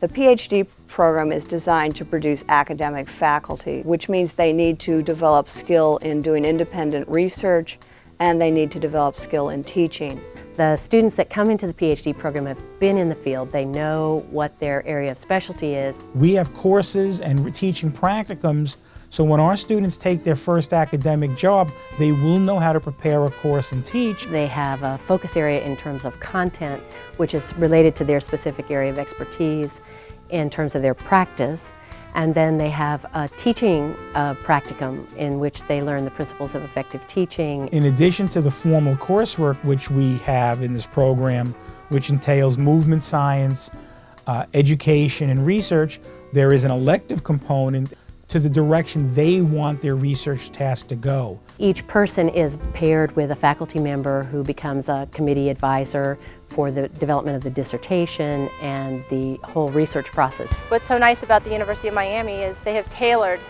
The PhD program is designed to produce academic faculty, which means they need to develop skill in doing independent research and they need to develop skill in teaching. The students that come into the PhD program have been in the field. They know what their area of specialty is. We have courses and teaching practicums so when our students take their first academic job, they will know how to prepare a course and teach. They have a focus area in terms of content, which is related to their specific area of expertise in terms of their practice. And then they have a teaching uh, practicum in which they learn the principles of effective teaching. In addition to the formal coursework which we have in this program, which entails movement science, uh, education, and research, there is an elective component to the direction they want their research task to go. Each person is paired with a faculty member who becomes a committee advisor for the development of the dissertation and the whole research process. What's so nice about the University of Miami is they have tailored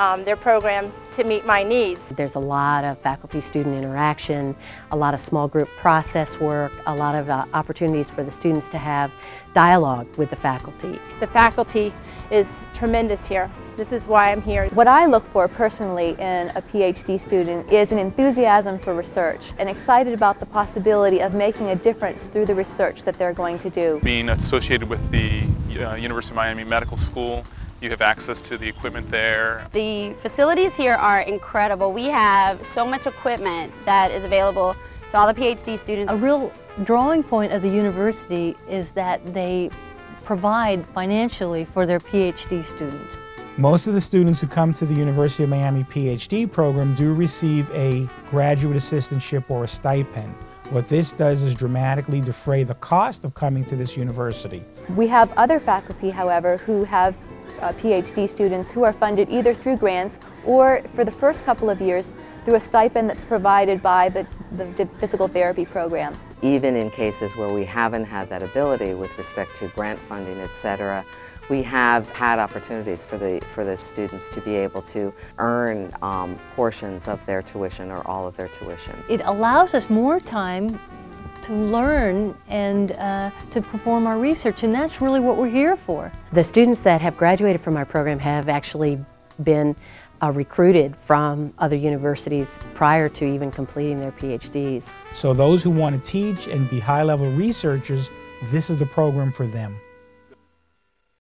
um, their program to meet my needs. There's a lot of faculty-student interaction, a lot of small group process work, a lot of uh, opportunities for the students to have dialogue with the faculty. The faculty is tremendous here. This is why I'm here. What I look for personally in a PhD student is an enthusiasm for research and excited about the possibility of making a difference through the research that they're going to do. Being associated with the uh, University of Miami Medical School, you have access to the equipment there. The facilities here are incredible. We have so much equipment that is available to all the PhD students. A real drawing point of the university is that they provide financially for their PhD students. Most of the students who come to the University of Miami PhD program do receive a graduate assistantship or a stipend. What this does is dramatically defray the cost of coming to this university. We have other faculty, however, who have uh, PhD students who are funded either through grants or for the first couple of years through a stipend that's provided by the, the physical therapy program even in cases where we haven't had that ability with respect to grant funding, etc., we have had opportunities for the, for the students to be able to earn um, portions of their tuition or all of their tuition. It allows us more time to learn and uh, to perform our research, and that's really what we're here for. The students that have graduated from our program have actually been uh, recruited from other universities prior to even completing their PhDs. So those who want to teach and be high-level researchers, this is the program for them.